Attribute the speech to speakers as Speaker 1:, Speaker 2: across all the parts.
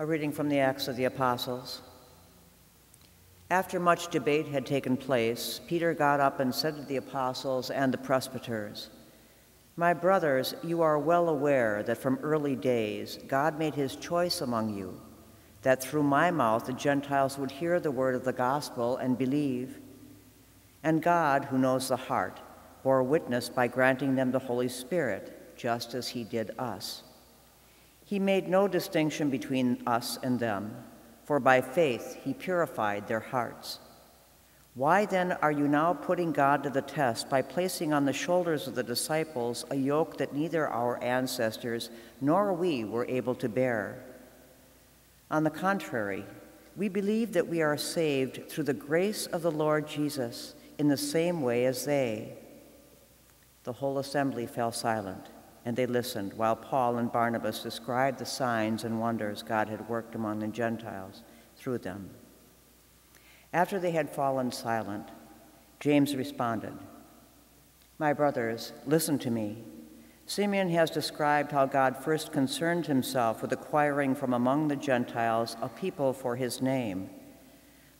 Speaker 1: A reading from the Acts of the Apostles. After much debate had taken place, Peter got up and said to the apostles and the presbyters, My brothers, you are well aware that from early days God made his choice among you, that through my mouth the Gentiles would hear the word of the gospel and believe. And God, who knows the heart, bore witness by granting them the Holy Spirit, just as he did us. He made no distinction between us and them, for by faith he purified their hearts. Why then are you now putting God to the test by placing on the shoulders of the disciples a yoke that neither our ancestors nor we were able to bear? On the contrary, we believe that we are saved through the grace of the Lord Jesus in the same way as they. The whole assembly fell silent and they listened while Paul and Barnabas described the signs and wonders God had worked among the Gentiles through them. After they had fallen silent, James responded, My brothers, listen to me. Simeon has described how God first concerned himself with acquiring from among the Gentiles a people for his name.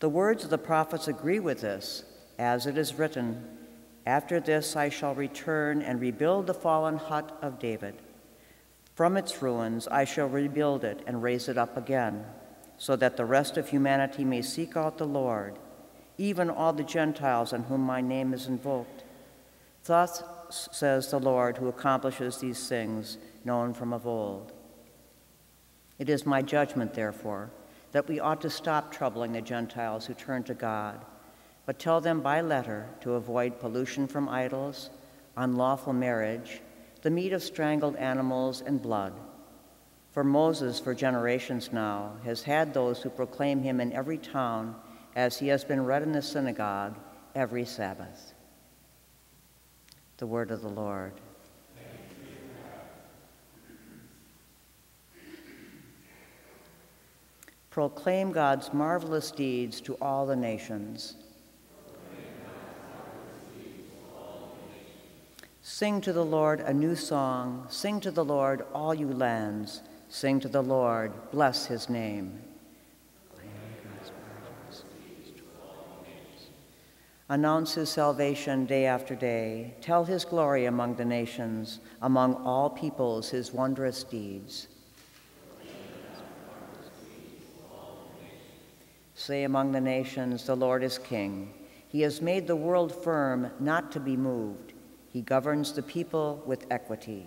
Speaker 1: The words of the prophets agree with this, as it is written, after this I shall return and rebuild the fallen hut of David. From its ruins I shall rebuild it and raise it up again, so that the rest of humanity may seek out the Lord, even all the Gentiles on whom my name is invoked. Thus says the Lord who accomplishes these things known from of old. It is my judgment, therefore, that we ought to stop troubling the Gentiles who turn to God but tell them by letter to avoid pollution from idols, unlawful marriage, the meat of strangled animals, and blood. For Moses, for generations now, has had those who proclaim him in every town, as he has been read in the synagogue every Sabbath. The word of the Lord. Proclaim God's marvelous deeds to all the nations. Sing to the Lord a new song. Sing to the Lord, all you lands. Sing to the Lord, bless his name. Announce his salvation day after day. Tell his glory among the nations, among all peoples, his wondrous deeds. Say among the nations, the Lord is king. He has made the world firm, not to be moved. He governs the people with equity.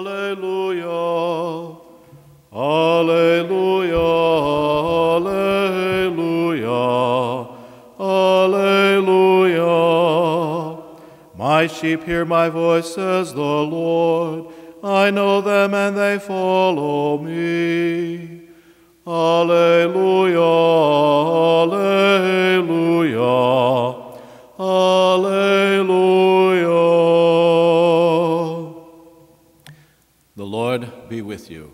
Speaker 2: Alleluia. Alleluia. Alleluia. Alleluia. My sheep hear my voice, says the Lord. I know them and they follow me. Be with you.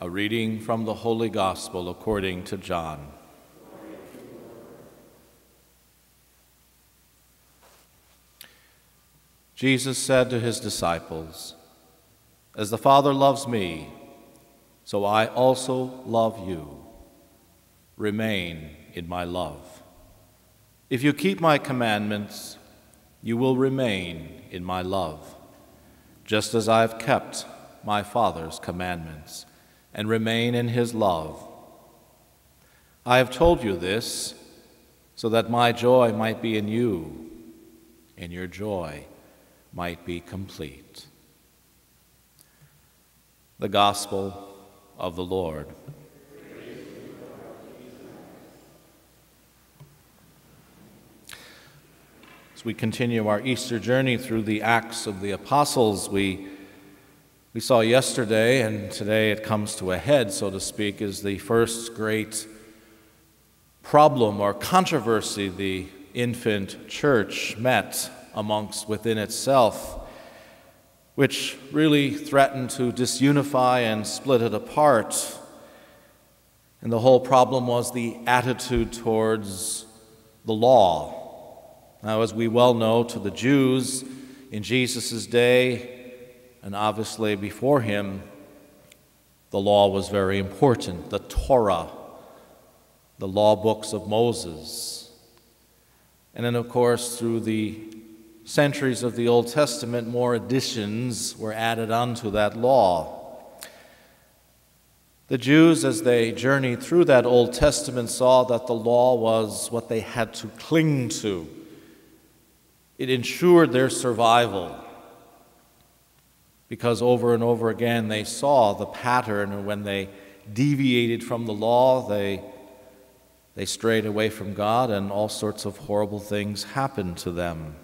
Speaker 2: A reading from the Holy Gospel according to John. Jesus said to his disciples, As the Father loves me, so I also love you. Remain in my love. If you keep my commandments, you will remain in my love just as I have kept my Father's commandments and remain in his love. I have told you this so that my joy might be in you and your joy might be complete. The Gospel of the Lord. As we continue our Easter journey through the Acts of the Apostles, we, we saw yesterday, and today it comes to a head, so to speak, is the first great problem or controversy the infant church met amongst within itself, which really threatened to disunify and split it apart. And the whole problem was the attitude towards the law now, as we well know, to the Jews in Jesus' day, and obviously before him, the law was very important the Torah, the law books of Moses. And then, of course, through the centuries of the Old Testament, more additions were added onto that law. The Jews, as they journeyed through that Old Testament, saw that the law was what they had to cling to it ensured their survival because over and over again they saw the pattern, and when they deviated from the law, they, they strayed away from God, and all sorts of horrible things happened to them.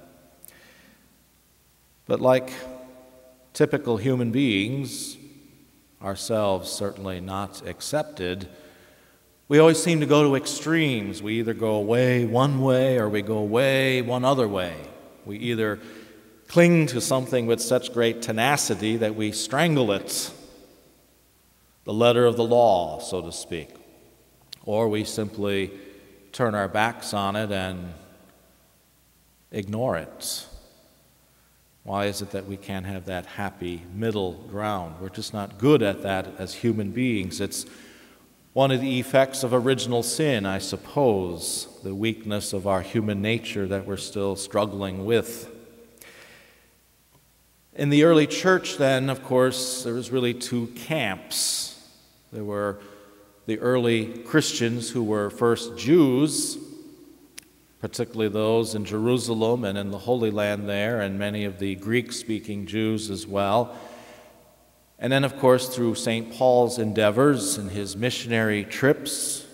Speaker 2: But like typical human beings, ourselves certainly not accepted, we always seem to go to extremes. We either go away one way or we go away one other way. We either cling to something with such great tenacity that we strangle it, the letter of the law, so to speak, or we simply turn our backs on it and ignore it. Why is it that we can't have that happy middle ground? We're just not good at that as human beings. It's one of the effects of original sin, I suppose, the weakness of our human nature that we're still struggling with. In the early church, then, of course, there was really two camps. There were the early Christians who were first Jews, particularly those in Jerusalem and in the Holy Land there, and many of the Greek speaking Jews as well. And then, of course, through St. Paul's endeavors and his missionary trips,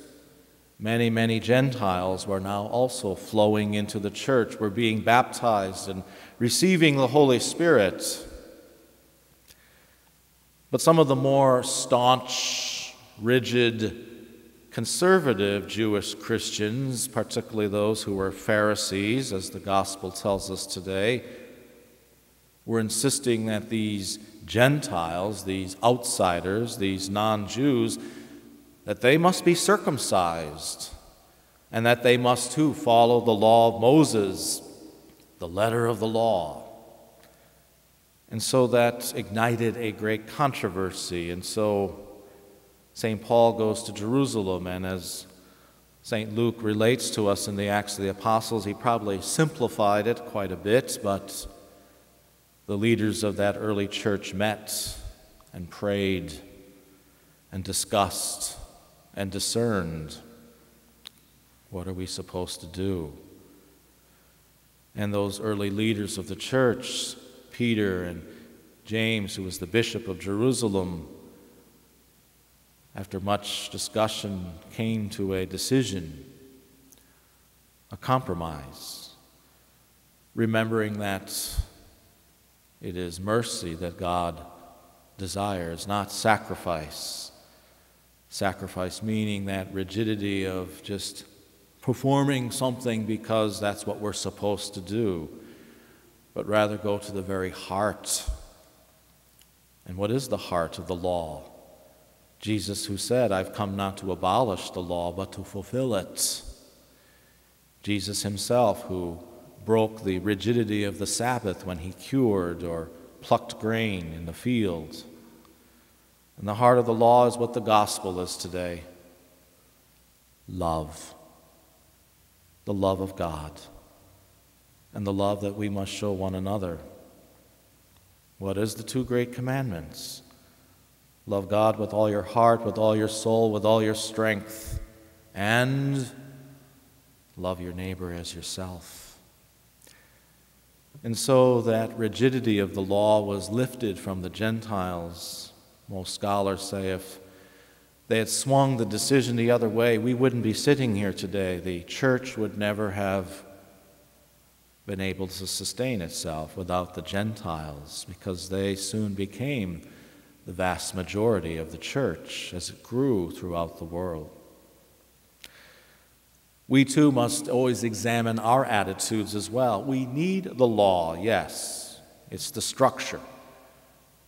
Speaker 2: many, many Gentiles were now also flowing into the church, were being baptized and receiving the Holy Spirit. But some of the more staunch, rigid, conservative Jewish Christians, particularly those who were Pharisees, as the gospel tells us today, were insisting that these Gentiles, these outsiders, these non Jews, that they must be circumcised and that they must too follow the law of Moses, the letter of the law. And so that ignited a great controversy. And so St. Paul goes to Jerusalem, and as St. Luke relates to us in the Acts of the Apostles, he probably simplified it quite a bit, but the leaders of that early church met and prayed and discussed and discerned what are we supposed to do? And those early leaders of the church, Peter and James, who was the bishop of Jerusalem, after much discussion, came to a decision, a compromise, remembering that it is mercy that God desires, not sacrifice. Sacrifice meaning that rigidity of just performing something because that's what we're supposed to do, but rather go to the very heart. And what is the heart of the law? Jesus, who said, I've come not to abolish the law, but to fulfill it. Jesus himself, who broke the rigidity of the Sabbath when he cured or plucked grain in the fields. And the heart of the law is what the gospel is today love. The love of God and the love that we must show one another. What is the two great commandments? Love God with all your heart, with all your soul, with all your strength, and love your neighbor as yourself. And so that rigidity of the law was lifted from the Gentiles. Most scholars say if they had swung the decision the other way, we wouldn't be sitting here today. The church would never have been able to sustain itself without the Gentiles because they soon became the vast majority of the church as it grew throughout the world. We too must always examine our attitudes as well. We need the law, yes, it's the structure.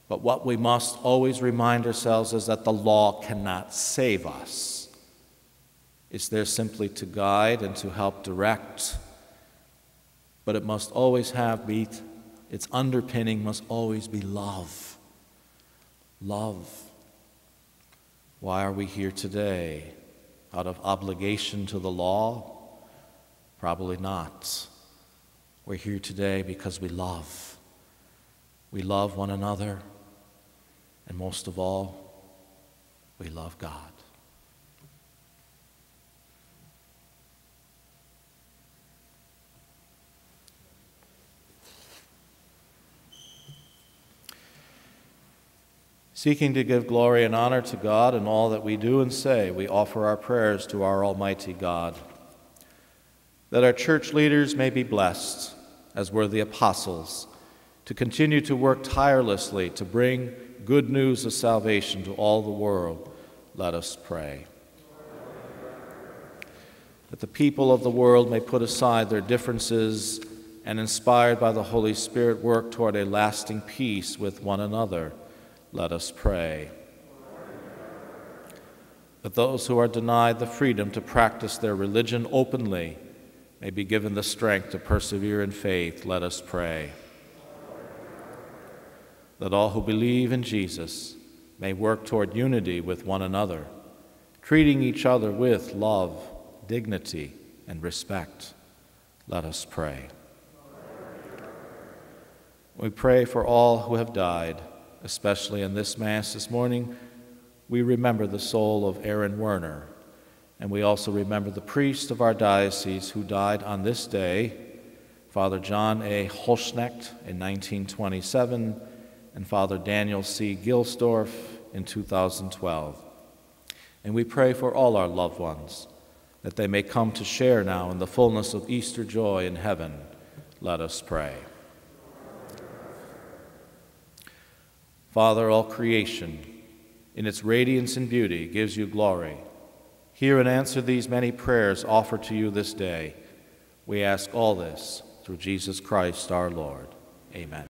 Speaker 2: But what we must always remind ourselves is that the law cannot save us. It's there simply to guide and to help direct, but it must always have be, its underpinning must always be love. Love. Why are we here today? Out of obligation to the law? Probably not. We're here today because we love. We love one another, and most of all, we love God. Seeking to give glory and honor to God in all that we do and say, we offer our prayers to our Almighty God. That our church leaders may be blessed, as were the apostles, to continue to work tirelessly to bring good news of salvation to all the world. Let us pray. That the people of the world may put aside their differences and, inspired by the Holy Spirit, work toward a lasting peace with one another let us pray. That those who are denied the freedom to practice their religion openly may be given the strength to persevere in faith, let us pray. That all who believe in Jesus may work toward unity with one another, treating each other with love, dignity, and respect. Let us pray. We pray for all who have died especially in this Mass this morning, we remember the soul of Aaron Werner, and we also remember the priest of our diocese who died on this day, Father John A. Holschnecht in 1927, and Father Daniel C. Gilsdorf in 2012. And we pray for all our loved ones, that they may come to share now in the fullness of Easter joy in heaven. Let us pray. Father, all creation, in its radiance and beauty, gives you glory. Hear and answer these many prayers offered to you this day. We ask all this through Jesus Christ our Lord. Amen.